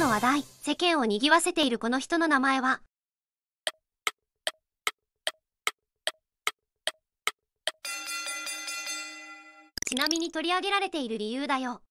の話題世間を賑わせているこの人の名前は？ちなみに取り上げられている理由だよ。